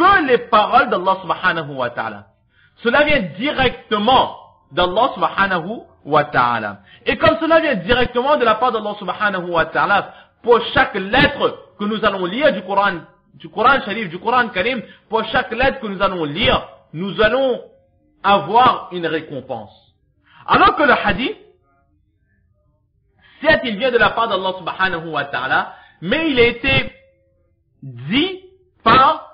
que les paroles d'Allah subhanahu wa ta'ala. Cela vient directement d'Allah subhanahu wa ta'ala. Et comme cela vient directement de la part d'Allah subhanahu wa ta'ala, pour chaque lettre que nous allons lire du Coran, du Coran Sharif, du Coran Karim, pour chaque lettre que nous allons lire, nous allons avoir une récompense. Alors que le hadith, certes il vient de la part d'Allah subhanahu wa ta'ala, mais il a été dit par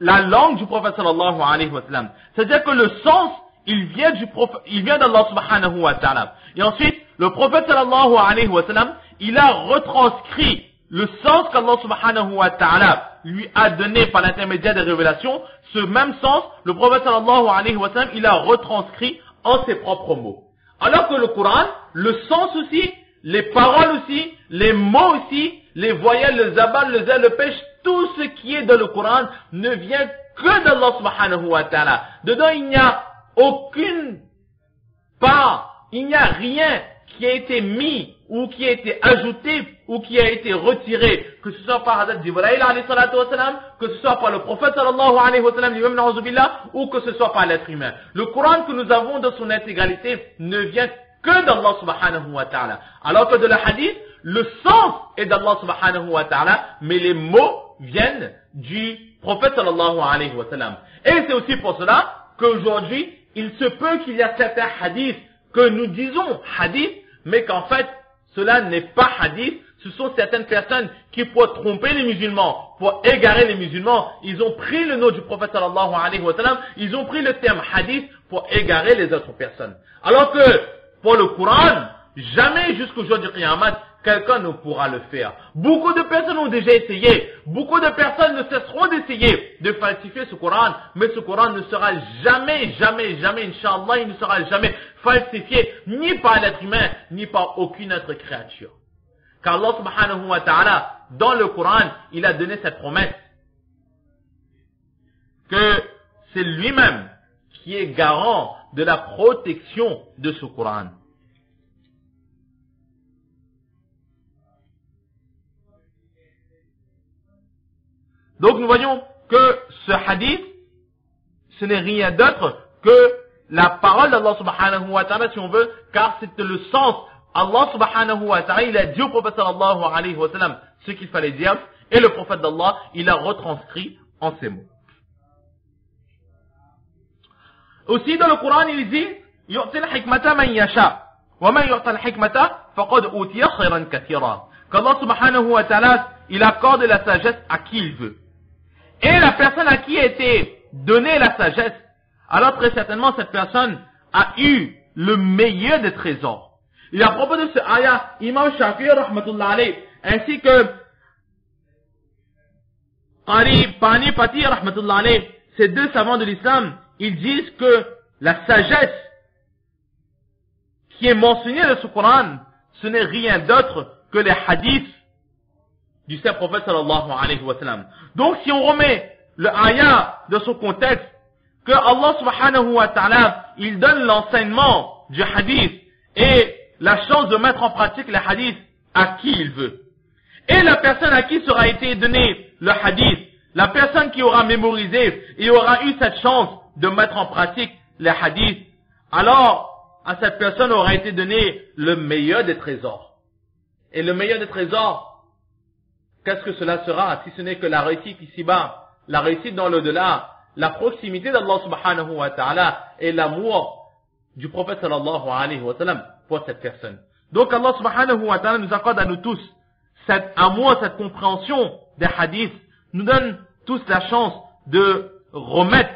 la langue du prophète sallallahu alayhi wa sallam. C'est-à-dire que le sens, il vient du prophète, il vient d'Allah subhanahu wa ta'ala. Et ensuite, le prophète sallallahu alayhi wa sallam, il a retranscrit le sens qu'Allah subhanahu wa ta'ala lui a donné par l'intermédiaire des révélations, ce même sens, le prophète sallallahu alayhi wa sallam, il a retranscrit en ses propres mots. Alors que le Coran, le sens aussi, les paroles aussi, les mots aussi, les voyelles, le zabal, le zèle, le pêche, tout ce qui est dans le Coran ne vient que d'Allah subhanahu wa ta'ala. Dedans, il n'y a aucune part, il n'y a rien qui a été mis ou qui a été ajouté ou qui a été retiré, que ce soit par Hazrat Jibreel que ce soit par le prophète sallallahu alayhi wa sallam, ou que ce soit par l'être humain. Le Coran que nous avons dans son intégralité ne vient que d'Allah subhanahu wa ta'ala. Alors que de la hadith, le sens est d'Allah subhanahu wa ta'ala, mais les mots viennent du prophète sallallahu alayhi wa sallam. Et c'est aussi pour cela qu'aujourd'hui, il se peut qu'il y a certains hadiths que nous disons hadith, mais qu'en fait, cela n'est pas hadith, ce sont certaines personnes qui, pour tromper les musulmans, pour égarer les musulmans, ils ont pris le nom du prophète sallallahu alayhi wa sallam, ils ont pris le terme hadith pour égarer les autres personnes. Alors que, pour le Coran, jamais jusqu'au jour du Qiyamah, quelqu'un ne pourra le faire. Beaucoup de personnes ont déjà essayé. Beaucoup de personnes ne cesseront d'essayer de falsifier ce Coran. Mais ce Coran ne sera jamais, jamais, jamais, Inch'Allah, il ne sera jamais falsifié ni par l'être humain, ni par aucune autre créature. Car Allah subhanahu wa ta'ala, dans le Coran, il a donné cette promesse que c'est lui-même qui est garant de la protection de ce Coran. Donc nous voyons que ce hadith, ce n'est rien d'autre que la parole d'Allah subhanahu wa ta'ala si on veut, car c'est le sens. Allah subhanahu wa ta'ala, il a dit au prophète sallallahu alayhi wa sallam ce qu'il fallait dire, et le prophète d'Allah, il a retranscrit en ces mots. Aussi dans le Coran, il dit, يؤتي الحكمة من يشاء ومن يؤتى الحكمة فقد أوتي خيرا كثيرا. Qu'Allah subhanahu wa ta'ala, il accorde la sagesse à qui il veut. Et la personne à qui a été donnée la sagesse, alors très certainement cette personne a eu le meilleur des trésors. Et à propos de ce ayah, Imam Shafi'i rahmatullah ainsi que Qari Pani Pati rahmatullah ces deux savants de l'islam, ils disent que la sagesse qui est mentionnée dans ce Coran, ce n'est rien d'autre que les hadiths du saint prophète sallallahu alayhi wa sallam. Donc si on remet le ayah de son contexte, que Allah subhanahu wa ta'ala, il donne l'enseignement du hadith et la chance de mettre en pratique le hadith à qui il veut. Et la personne à qui sera été donné le hadith, la personne qui aura mémorisé et aura eu cette chance de mettre en pratique le hadith, alors à cette personne aura été donné le meilleur des trésors. Et le meilleur des trésors, Qu'est-ce que cela sera si ce n'est que la réussite ici-bas, la réussite dans l'au-delà, la proximité d'Allah subhanahu wa ta'ala et l'amour du prophète sallallahu alayhi wa sallam pour cette personne. Donc Allah subhanahu wa ta'ala nous accorde à nous tous cet amour, cette compréhension des hadiths, nous donne tous la chance de remettre,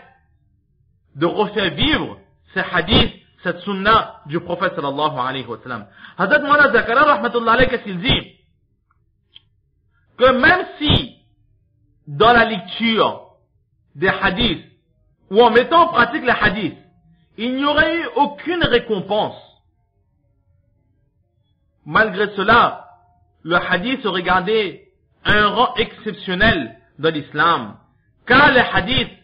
de refaire vivre ces hadiths, cette sunna du prophète sallallahu alayhi wa sallam. Hazrat Mawla Zakaria rahmatullah alayhi qu'est-ce qu'il dit? Que même si dans la lecture des hadiths ou en mettant en pratique les hadiths, il n'y aurait eu aucune récompense, malgré cela, le hadith se regardait un rang exceptionnel dans l'islam, car les hadiths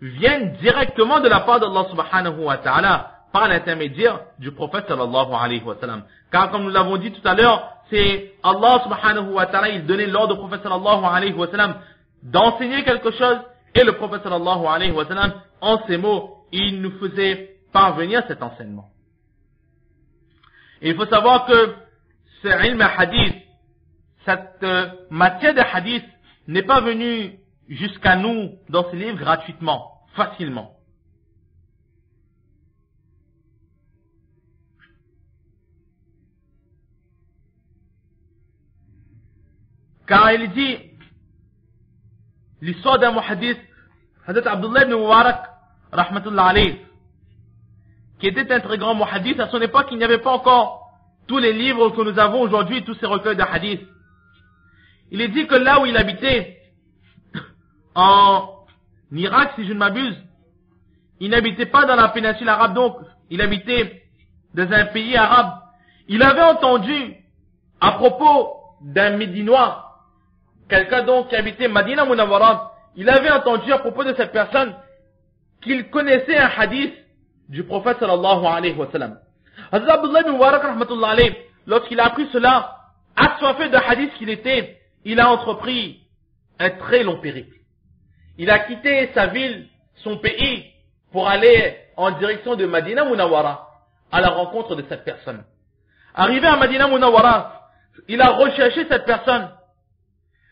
viennent directement de la part d'Allah subhanahu wa ta'ala par l'intermédiaire du prophète sallallahu alayhi wa sallam. Car comme nous l'avons dit tout à l'heure, c'est Allah subhanahu wa ta'ala, il donnait l'ordre au prophète sallallahu alayhi wa sallam d'enseigner quelque chose, et le prophète sallallahu alayhi wa sallam, en ces mots, il nous faisait parvenir cet enseignement. Il faut savoir que ce ilm hadith, cette euh, matière de hadith n'est pas venue jusqu'à nous dans ces livres gratuitement, facilement. Car il dit, l'histoire d'un muhadith, Hadith Abdullah ibn Mubarak, rahmatullah alayh, qui était un très grand muhadith, à son époque, il n'y avait pas encore tous les livres que nous avons aujourd'hui, tous ces recueils de hadith. Il est dit que là où il habitait, en Irak, si je ne m'abuse, il n'habitait pas dans la péninsule arabe, donc il habitait dans un pays arabe. Il avait entendu à propos d'un Médinois quelqu'un donc qui habitait Madina Munawwara, il avait entendu à propos de cette personne qu'il connaissait un hadith du prophète sallallahu alayhi wa sallam. Hazrat Abdullah ibn lorsqu'il a appris cela, assoiffé de hadith qu'il était, il a entrepris un très long périple. Il a quitté sa ville, son pays, pour aller en direction de Madina Munawwara, à la rencontre de cette personne. Arrivé à Madina Munawwara, il a recherché cette personne.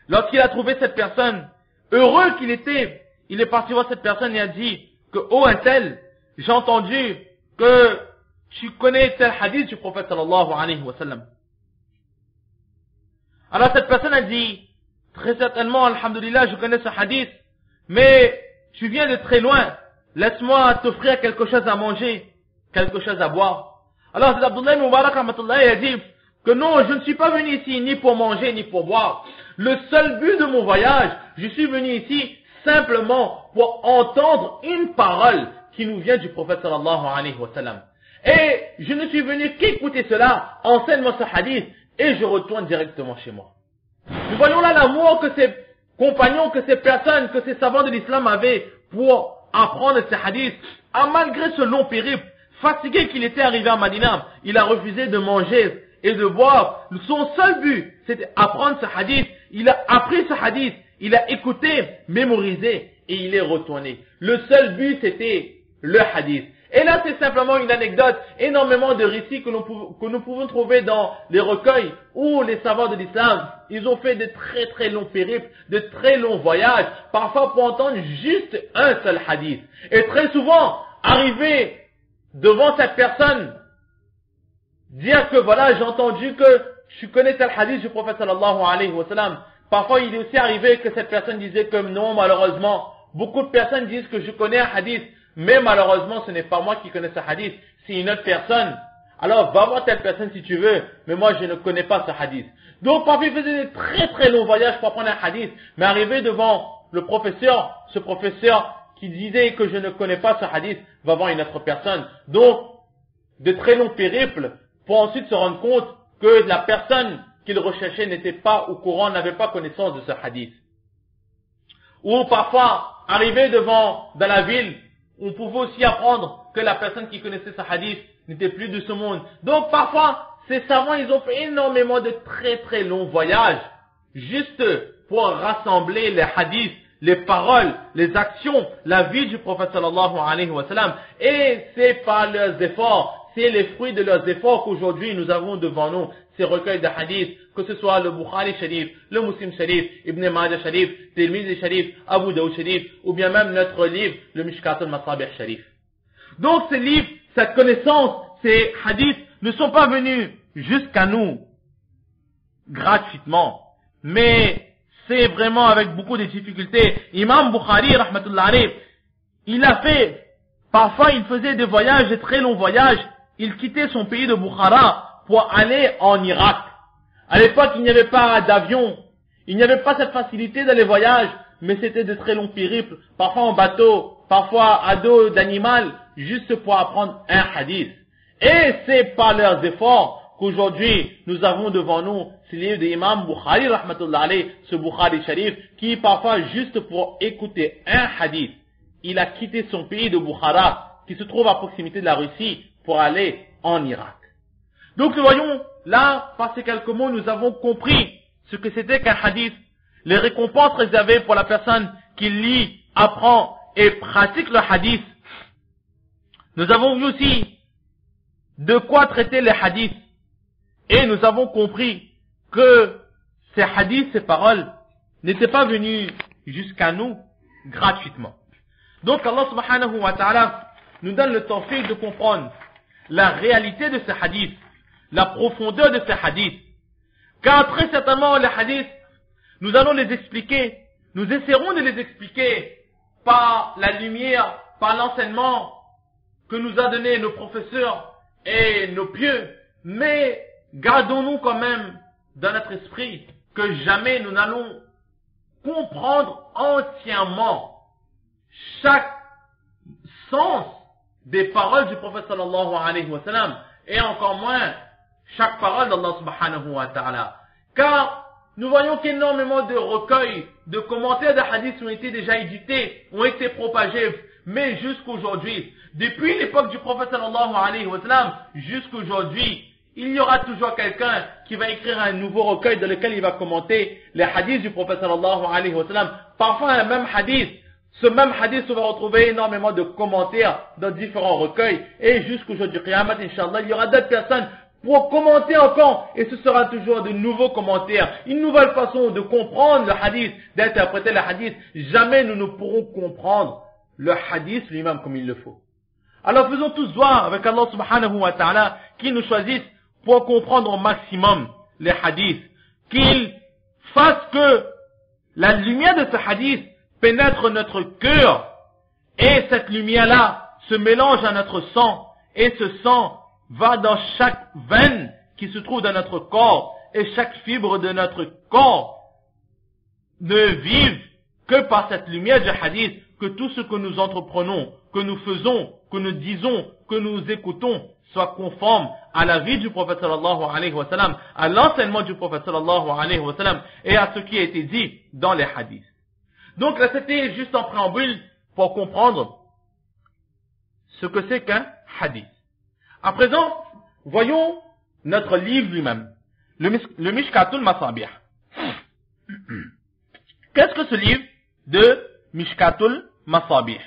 Lorsqu'il a trouvé cette personne, heureux qu'il était, il est parti voir cette personne et a dit que, oh un tel, j'ai entendu que tu connais tel hadith du prophète sallallahu alayhi wa sallam. Alors cette personne a dit, très certainement, alhamdulillah, je connais ce hadith, mais tu viens de très loin, laisse-moi t'offrir quelque chose à manger, quelque chose à boire. Alors Abdullah Mubarak a dit que non, je ne suis pas venu ici ni pour manger ni pour boire. Le seul but de mon voyage, je suis venu ici simplement pour entendre une parole qui nous vient du prophète sallallahu alayhi wa sallam. Et je ne suis venu qu'écouter cela, enseigne-moi ce hadith, et je retourne directement chez moi. Nous voyons là l'amour que ces compagnons, que ces personnes, que ces savants de l'islam avaient pour apprendre ces hadiths. Ah, malgré ce long périple, fatigué qu'il était arrivé à Madina, il a refusé de manger et de boire. Son seul but, c'était apprendre ce hadith. Il a appris ce hadith, il a écouté, mémorisé, et il est retourné. Le seul but, c'était le hadith. Et là, c'est simplement une anecdote, énormément de récits que nous, pouvons trouver dans les recueils où les savants de l'islam, ils ont fait de très très longs périples, de très longs voyages, parfois pour entendre juste un seul hadith. Et très souvent, arriver devant cette personne, dire que voilà, j'ai entendu que je connais tel hadith du prophète sallallahu alayhi wa sallam. Parfois, il est aussi arrivé que cette personne disait que non, malheureusement, beaucoup de personnes disent que je connais un hadith, mais malheureusement, ce n'est pas moi qui connais ce hadith, c'est une autre personne. Alors, va voir telle personne si tu veux, mais moi, je ne connais pas ce hadith. Donc, parfois, il faisait des très très longs voyages pour apprendre un hadith, mais arrivé devant le professeur, ce professeur qui disait que je ne connais pas ce hadith, va voir une autre personne. Donc, de très longs périples pour ensuite se rendre compte que la personne qu'il recherchait n'était pas au courant, n'avait pas connaissance de ce hadith. Ou parfois, arrivé devant, dans la ville, on pouvait aussi apprendre que la personne qui connaissait ce hadith n'était plus de ce monde. Donc parfois, ces savants, ils ont fait énormément de très très longs voyages, juste pour rassembler les hadiths, les paroles, les actions, la vie du prophète sallallahu alayhi wa sallam. Et c'est par leurs efforts, c'est les fruits de leurs efforts qu'aujourd'hui nous avons devant nous ces recueils de hadiths, que ce soit le Bukhari Sharif, le Muslim Sharif, Ibn Majah Sharif, Tirmidhi Sharif, Abu Daoud Sharif, ou bien même notre livre, le Mishkat al-Masabih Sharif. Donc ces livres, cette connaissance, ces hadiths ne sont pas venus jusqu'à nous gratuitement, mais c'est vraiment avec beaucoup de difficultés. Imam Bukhari, rahmatullah il a fait, parfois il faisait des voyages, des très longs voyages, il quittait son pays de Bukhara pour aller en Irak. À l'époque, il n'y avait pas d'avion, il n'y avait pas cette facilité dans les voyages, mais c'était de très longs périples, parfois en bateau, parfois à dos d'animal, juste pour apprendre un hadith. Et c'est par leurs efforts qu'aujourd'hui nous avons devant nous ce livre de l'imam Bukhari ce Bukhari Sharif, qui parfois juste pour écouter un hadith, il a quitté son pays de Bukhara, qui se trouve à proximité de la Russie, pour aller en Irak. Donc nous voyons, là, par ces quelques mots, nous avons compris ce que c'était qu'un hadith. les récompenses réservées pour la personne qui lit, apprend et pratique le hadith. Nous avons vu aussi de quoi traiter les hadiths. Et nous avons compris que ces hadiths, ces paroles, n'étaient pas venues jusqu'à nous gratuitement. Donc Allah subhanahu wa ta'ala nous donne le temps de comprendre la réalité de ces hadiths, la profondeur de ces hadiths. Car très certainement les hadiths, nous allons les expliquer, nous essaierons de les expliquer par la lumière, par l'enseignement que nous a donné nos professeurs et nos pieux, mais gardons-nous quand même dans notre esprit que jamais nous n'allons comprendre entièrement chaque sens des paroles du prophète sallallahu alayhi wa sallam, et encore moins chaque parole d'Allah subhanahu wa ta'ala. Car nous voyons qu'énormément de recueils, de commentaires de hadiths ont été déjà édités, ont été propagés, mais jusqu'aujourd'hui, depuis l'époque du prophète sallallahu alayhi wa sallam, jusqu'aujourd'hui, il y aura toujours quelqu'un qui va écrire un nouveau recueil dans lequel il va commenter les hadiths du prophète sallallahu alayhi wa sallam. Parfois un même hadith, ce même hadith va retrouver énormément de commentaires dans différents recueils. Et jusqu'au jour du Qiyamah, Inch'Allah, il y aura d'autres personnes pour commenter encore. Et ce sera toujours de nouveaux commentaires. Une nouvelle façon de comprendre le hadith, d'interpréter le hadith. Jamais nous ne pourrons comprendre le hadith lui-même comme il le faut. Alors faisons tous voir avec Allah subhanahu wa ta'ala qu'il nous choisisse pour comprendre au maximum les hadiths. Qu'il fasse que la lumière de ce hadith pénètre notre cœur. Et cette lumière-là se mélange à notre sang. Et ce sang va dans chaque veine qui se trouve dans notre corps. Et chaque fibre de notre corps ne vive que par cette lumière du hadith que tout ce que nous entreprenons, que nous faisons, que nous disons, que nous écoutons soit conforme à la vie du prophète sallallahu alayhi wa sallam, à l'enseignement du prophète sallallahu alayhi wa sallam et à ce qui a été dit dans les hadiths. Donc là c'était juste en préambule pour comprendre ce que c'est qu'un hadith. À présent, voyons notre livre lui-même, le, le Mishkatul Masabih. Qu'est-ce que ce livre de Mishkatul Masabih?